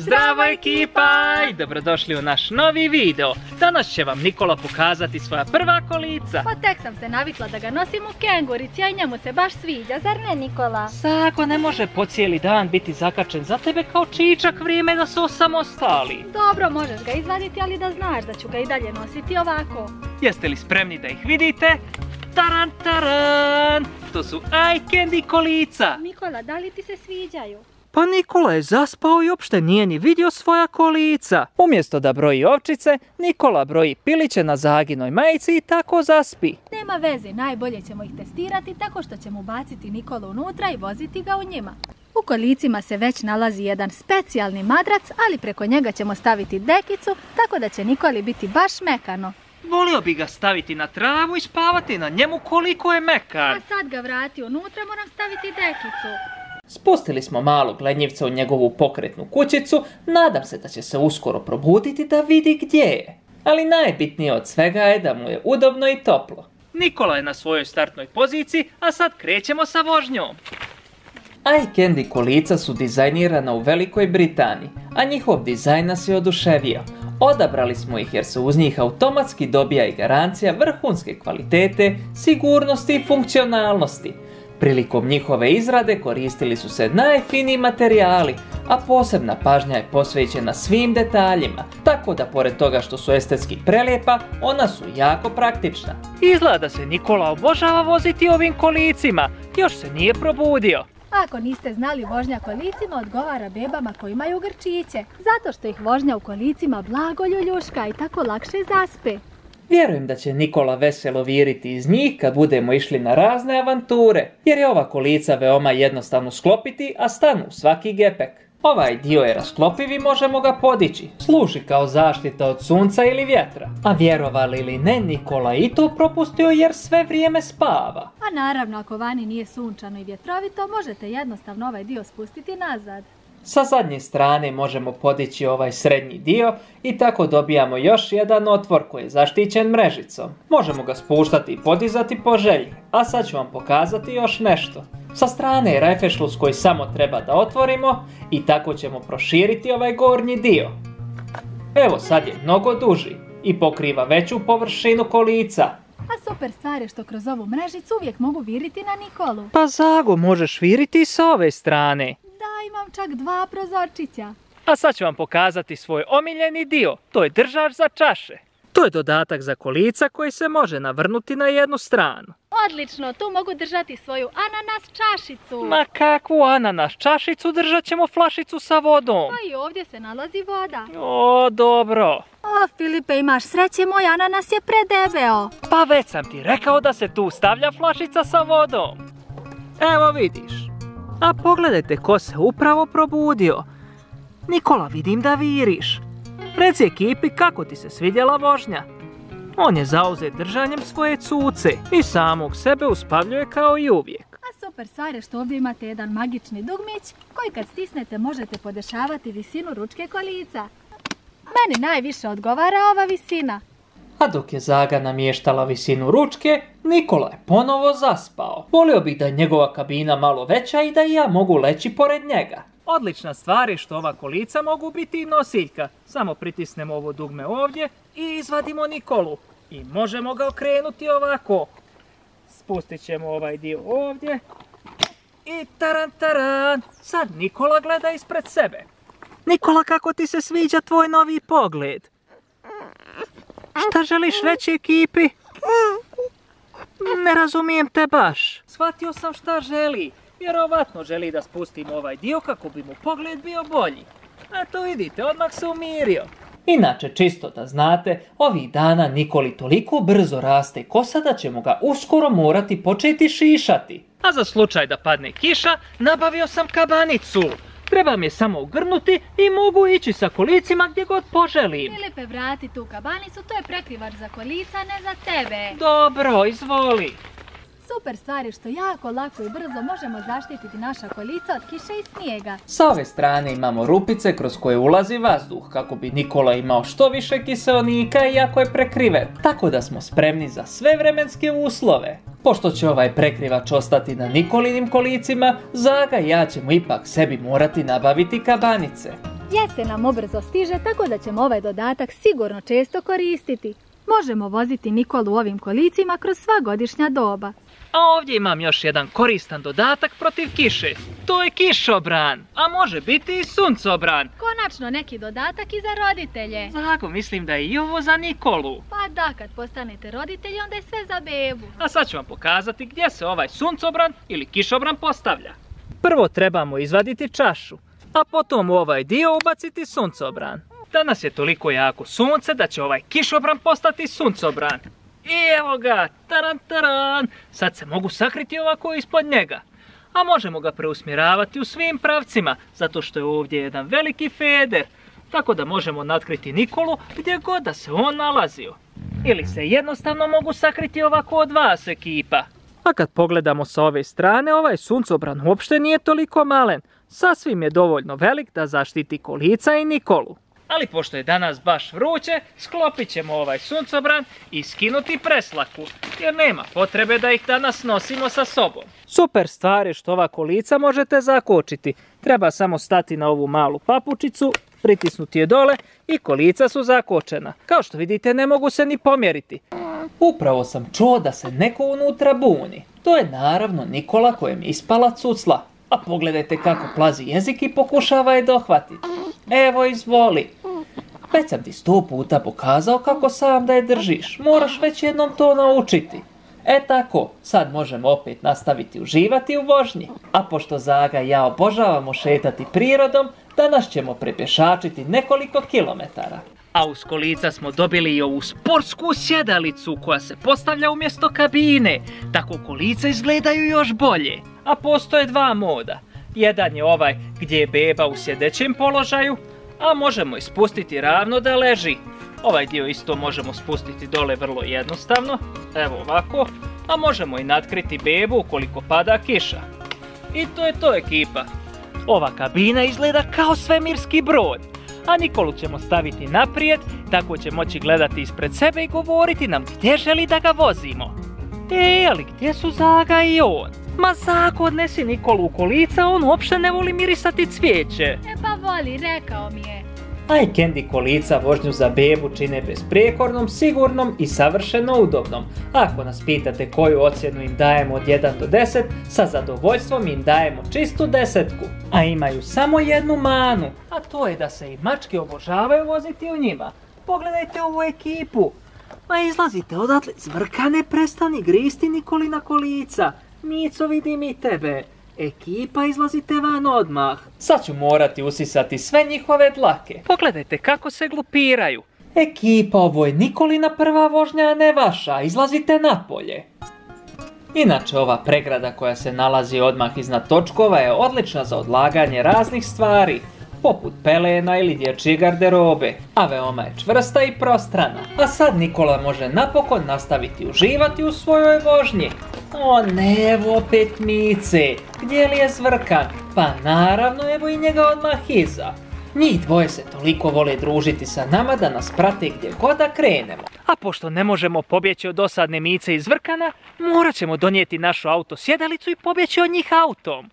Zdravo ekipa i dobrodošli u naš novi video. Danas će vam Nikola pokazati svoja prva kolica. Pa tek sam se navikla da ga nosim u kengurici, a i njemu se baš sviđa, zar ne Nikola? Sako ne može po cijeli dan biti zakačen za tebe kao čičak vrijeme da su osamostali. Dobro, možeš ga izvaditi, ali da znaš da ću ga i dalje nositi ovako. Jeste li spremni da ih vidite? Taran taran! To su eye candy kolica. Nikola, da li ti se sviđaju? Pa Nikola je zaspao i uopšte nije ni vidio svoja kolica. Umjesto da broji ovčice, Nikola broji piliće na zaginoj majici i tako zaspi. Nema veze, najbolje ćemo ih testirati tako što ćemo baciti Nikolu unutra i voziti ga u njima. U kolicima se već nalazi jedan specijalni madrac, ali preko njega ćemo staviti dekicu, tako da će Nikoli biti baš mekano. Volio bi ga staviti na travu i spavati na njemu koliko je mekan. A sad ga vrati unutra, moram staviti dekicu. Spustili smo malog lenjivca u njegovu pokretnu kućicu, nadam se da će se uskoro probuditi da vidi gdje je. Ali najbitnije od svega je da mu je udobno i toplo. Nikola je na svojoj startnoj poziciji, a sad krećemo sa vožnjom. Eye Candy kolica su dizajnirana u Velikoj Britaniji, a njihov dizajn nas je oduševio. Odabrali smo ih jer se uz njih automatski dobija i garancija vrhunske kvalitete, sigurnosti i funkcionalnosti. Prilikom njihove izrade koristili su se najfiniji materijali, a posebna pažnja je posvećena svim detaljima, tako da pored toga što su estetski prelijepa, ona su jako praktična. Izgleda da se Nikola obožava voziti ovim kolicima, još se nije probudio. Ako niste znali, vožnja kolicima odgovara bebama koji imaju grčiće, zato što ih vožnja u kolicima blago ljuljuška i tako lakše zaspe. Vjerujem da će Nikola veselo viriti iz njih kad budemo išli na razne avanture, jer je ova kolica veoma jednostavno sklopiti, a stanu svaki gepek. Ovaj dio je rasklopiv i možemo ga podići. Služi kao zaštita od sunca ili vjetra. A vjerovali ili ne, Nikola i to propustio jer sve vrijeme spava. A naravno, ako vani nije sunčano i vjetrovito, možete jednostavno ovaj dio spustiti nazad. Sa zadnje strane možemo podići ovaj srednji dio i tako dobijamo još jedan otvor koji je zaštićen mrežicom. Možemo ga spuštati i podizati po želji, a sad ću vam pokazati još nešto. Sa strane je refešlus koji samo treba da otvorimo i tako ćemo proširiti ovaj gornji dio. Evo sad je mnogo duži i pokriva veću površinu kolica. A super stvar je što kroz ovu mrežicu uvijek mogu viriti na Nikolu. Pa Zago, možeš viriti i sa ove strane. Imam čak dva prozorčića. A sad ću vam pokazati svoj omiljeni dio, to je držač za čaše. To je dodatak za kolica koji se može navrnuti na jednu stranu. Odlično, tu mogu držati svoju ananas čašicu. Ma kakvu ananas čašicu, držat ćemo flašicu sa vodom. Pa i ovdje se nalazi voda. O, dobro. O, Filipe, imaš sreće, moj ananas je predebeo. Pa već sam ti rekao da se tu stavlja flašica sa vodom. Evo vidiš. A pogledajte ko se upravo probudio. Nikola, vidim da viriš. Reci ekipi kako ti se svidjela vožnja. On je zauzet držanjem svoje cuce i samog sebe uspavljuje kao i uvijek. A super stvar je što ovdje imate jedan magični dugmić koji kad stisnete možete podešavati visinu ručke kolica. Meni najviše odgovara ova visina. A dok je Zaga namještala visinu ručke, Nikola je ponovo zaspao. Volio bih da je njegova kabina malo veća i da i ja mogu leći pored njega. Odlična stvar je što ova kolica mogu biti i nosiljka. Samo pritisnemo ovo dugme ovdje i izvadimo Nikolu. I možemo ga okrenuti ovako. Spustit ćemo ovaj dio ovdje. I taran taran. Sad Nikola gleda ispred sebe. Nikola, kako ti se sviđa tvoj novi pogled? Šta želiš reći ekipi? Ne razumijem te baš. Shvatio sam šta želi. Vjerovatno želi da spustim ovaj dio kako bi mu pogled bio bolji. Eto vidite, odmah se umirio. Inače, čisto da znate, ovih dana Nikoli toliko brzo raste kosa da ćemo ga uskoro morati početi šišati. A za slučaj da padne kiša, nabavio sam kabanicu. Trebam je samo ugrnuti i mogu ići sa kolicima gdje god poželim. Filipe, vrati tu kabanicu, to je prekrivač za kolica, ne za tebe. Dobro, izvoli. Super stvar je što jako lako i brzo možemo zaštititi naša kolica od kiše i snijega. Sa ove strane imamo rupice kroz koje ulazi vazduh kako bi Nikola imao što više kiseonika iako je prekriven. Tako da smo spremni za sve vremenske uslove. Pošto će ovaj prekrivač ostati na Nikolinim kolicima, Zaga i ja ćemo ipak sebi morati nabaviti kabanice. Jesen nam obrzo stiže, tako da ćemo ovaj dodatak sigurno često koristiti. Možemo voziti Nikolu ovim kolicima kroz sva godišnja doba. A ovdje imam još jedan koristan dodatak protiv kiše. To je kišobran, a može biti i suncobran. Konačno neki dodatak i za roditelje. Zago, mislim da je i ovo za Nikolu. Pa da, kad postanete roditelji, onda je sve za bebu. A sad ću vam pokazati gdje se ovaj suncobran ili kišobran postavlja. Prvo trebamo izvaditi čašu, a potom u ovaj dio ubaciti suncobran. Danas je toliko jako sunce da će ovaj kišobran postati suncobran. I evo ga, taran taran, sad se mogu sakriti ovako ispod njega. A možemo ga preusmjeravati u svim pravcima, zato što je ovdje jedan veliki feder. Tako da možemo natkriti Nikolu gdje god da se on nalazio. Ili se jednostavno mogu sakriti ovako od vas ekipa. A kad pogledamo sa ove strane, ovaj suncobran uopšte nije toliko malen. Sasvim je dovoljno velik da zaštiti kolica i Nikolu. Ali pošto je danas baš vruće, sklopit ćemo ovaj suncobran i skinuti preslaku, jer nema potrebe da ih danas nosimo sa sobom. Super stvar je što ova kolica možete zakočiti. Treba samo stati na ovu malu papučicu, pritisnuti je dole i kolica su zakočena. Kao što vidite ne mogu se ni pomjeriti. Upravo sam čuo da se neko unutra buni. To je naravno Nikola kojem ispala cucla. A pogledajte kako plazi jezik i pokušava je dohvatiti. Evo izvoli. Već sam ti sto puta pokazao kako sam da je držiš. Moraš već jednom to naučiti. E tako, sad možemo opet nastaviti uživati u vožnji. A pošto Zaga i ja obožavamo šetati prirodom, danas ćemo prepješačiti nekoliko kilometara. A uz kolica smo dobili i ovu sportsku sjedalicu koja se postavlja umjesto kabine. Tako kolica izgledaju još bolje. A postoje dva moda. Jedan je ovaj gdje je beba u sjedećem položaju, a možemo i spustiti ravno da leži. Ovaj dio isto možemo spustiti dole vrlo jednostavno, evo ovako, a možemo i natkriti bebu ukoliko pada kiša. I to je to ekipa. Ova kabina izgleda kao svemirski brod, a Nikolu ćemo staviti naprijed, tako će moći gledati ispred sebe i govoriti nam gdje želi da ga vozimo. E, ali gdje su Zaga i on? Ma Zago, odnesi Nikolu u kolica, on uopšte ne voli mirisati cvijeće. E pa voli, rekao mi je. A i Candy kolica vožnju za bebu čine besprijekornom, sigurnom i savršeno udobnom. Ako nas pitate koju ocjenu im dajemo od 1 do 10, sa zadovoljstvom im dajemo čistu desetku. A imaju samo jednu manu, a to je da se i mačke obožavaju voziti u njima. Pogledajte ovu ekipu. Ma izlazite odatle, zvrkane prestani gristi Nikolina kolica. Mico vidim i tebe. Ekipa izlazite van odmah. Sad ću morati usisati sve njihove dlake. Pogledajte kako se glupiraju. Ekipa, ovo je Nikolina prva vožnja, a ne vaša. Izlazite napolje. Inače, ova pregrada koja se nalazi odmah iznad točkova je odlična za odlaganje raznih stvari, poput pelena ili dječje garderobe, a veoma je čvrsta i prostrana. A sad Nikola može napokon nastaviti uživati u svojoj vožnji. O ne, opet Mice, gdje li je zvrkan? Pa naravno, evo i njega odmah iza. Njih dvoje se toliko vole družiti sa nama da nas prate gdje god da krenemo. A pošto ne možemo pobjeći od dosadne mice iz vrkana, morat ćemo donijeti našu auto sjedalicu i pobjeći od njih autom.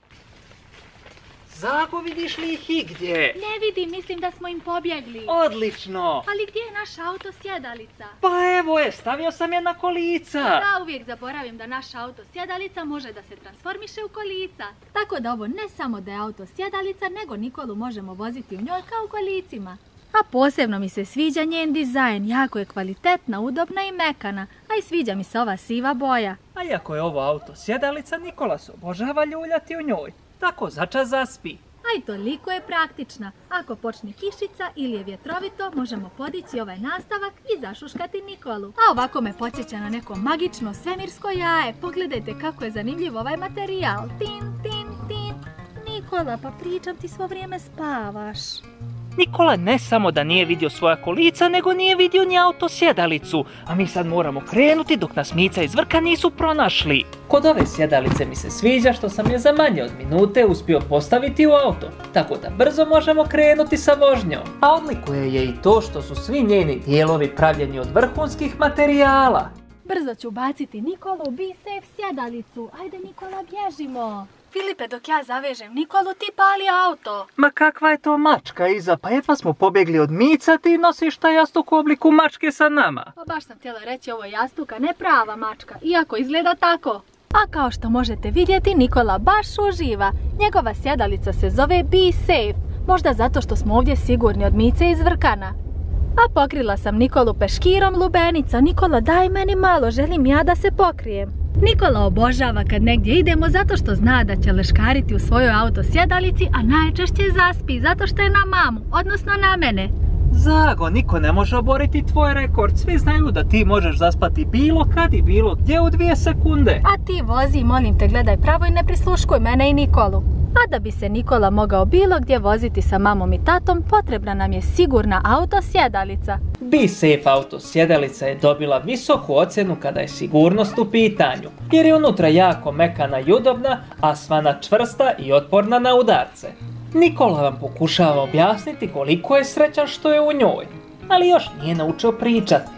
Zago, vidiš li ih i gdje? Ne vidim, mislim da smo im pobjegli. Odlično! Ali gdje je naša auto sjedalica? Pa evo je, stavio sam je na kolica. Ja uvijek zaboravim da naša auto sjedalica može da se transformiše u kolica. Tako da ovo ne samo da je auto sjedalica, nego Nikolu možemo voziti u njoj kao u kolicima. A posebno mi se sviđa njen dizajn, jako je kvalitetna, udobna i mekana, a i sviđa mi se ova siva boja. A iako je ovo auto sjedalica, Nikola se obožava ljuljati u njoj. Tako začas zaspi. A i toliko je praktična. Ako počne kišica ili je vjetrovito, možemo podići ovaj nastavak i zašuškati Nikolu. A ovako me podsjeća na neko magično svemirsko jaje. Pogledajte kako je zanimljiv ovaj materijal. Tin, tin, tin. Nikola, pa pričam ti svo vrijeme spavaš. Nikola ne samo da nije vidio svoja kolica, nego nije vidio ni auto sjedalicu, a mi sad moramo krenuti dok nas Mica i Zvrka nisu pronašli. Kod ove sjedalice mi se sviđa što sam je za manje od minute uspio postaviti u auto, tako da brzo možemo krenuti sa vožnjom. A odlikuje je i to što su svi njeni dijelovi pravljeni od vrhunskih materijala. Brzo ću baciti Nikolu u B-Safe sjedalicu. Ajde Nikola, bježimo. Filipe, dok ja zavežem Nikolu, ti pali auto. Ma kakva je to mačka iza? Pa jedva smo pobjegli od mica, ti nosiš taj jastuk u obliku mačke sa nama. Pa baš sam htjela reći ovo je jastuka, ne prava mačka, iako izgleda tako. A kao što možete vidjeti, Nikola baš uživa. Njegova sjedalica se zove Be Safe, možda zato što smo ovdje sigurni od mice iz Vrkana. A pokrila sam Nikolu peškirom lubenica. Nikola, daj meni malo, želim ja da se pokrijem. Nikola obožava kad negdje idemo zato što zna da će leškariti u svojoj auto sjedalici, a najčešće zaspi zato što je na mamu, odnosno na mene. Zago, niko ne može oboriti tvoj rekord. Svi znaju da ti možeš zaspati bilo kad i bilo gdje u dvije sekunde. A ti vozi, molim te, gledaj pravo i ne prisluškuj mene i Nikolu. A da bi se Nikola mogao bilo gdje voziti sa mamom i tatom, potrebna nam je sigurna auto sjedalica. Be Safe auto sjedalica je dobila visoku ocjenu kada je sigurnost u pitanju, jer je unutra jako mekana i udobna, a svana čvrsta i otporna na udarce. Nikola vam pokušava objasniti koliko je srećan što je u njoj, ali još nije naučio pričati.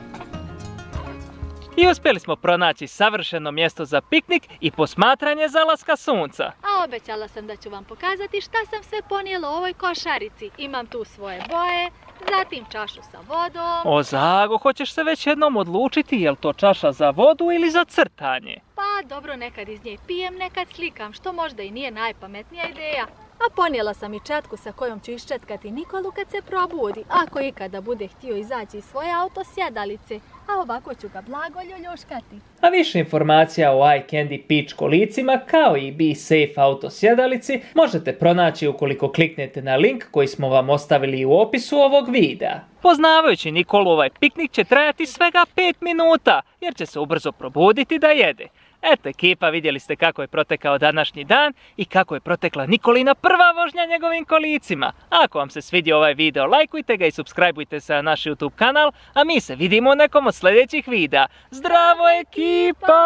I uspjeli smo pronaći savršeno mjesto za piknik i posmatranje zalaska sunca. A obećala sam da ću vam pokazati šta sam sve ponijela u ovoj košarici. Imam tu svoje boje, zatim čašu sa vodom. O Zago, hoćeš se već jednom odlučiti je li to čaša za vodu ili za crtanje? Pa dobro, nekad iz nje pijem, nekad slikam, što možda i nije najpametnija ideja. A ponijela sam i četku sa kojom ću iščetkati Nikolu kad se probudi, ako ikada bude htio izaći iz svoje auto sjedalice, a ovako ću ga blago ljuljuškati. A više informacija o iCandy Peach kolicima kao i Be Safe auto sjedalici možete pronaći ukoliko kliknete na link koji smo vam ostavili u opisu ovog videa. Poznavajući Nikolu ovaj piknik će trajati svega 5 minuta jer će se ubrzo probuditi da jede. Eto ekipa, vidjeli ste kako je protekao današnji dan i kako je protekla Nikolina prva vožnja njegovim kolicima. Ako vam se svidio ovaj video, lajkujte ga i subscribeujte se na naš YouTube kanal, a mi se vidimo u nekom od sljedećih videa. Zdravo ekipa!